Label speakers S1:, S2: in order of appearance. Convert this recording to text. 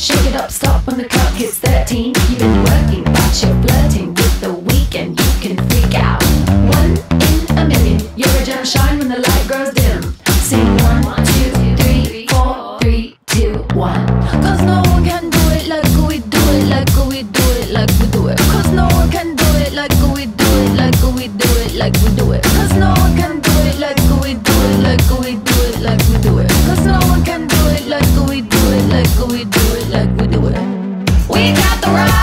S1: Shake it up, stop when the clock hits 13. You've been working, but you're flirting with the weekend. You can freak out. One in a million. You're a gem shine when the light grows dim. Sing one, two, three, four, three, two, one. Cause no one can do it like we do it, like we do it, like we do it. Cause no one can do it like we do it, like we do it, like we do it.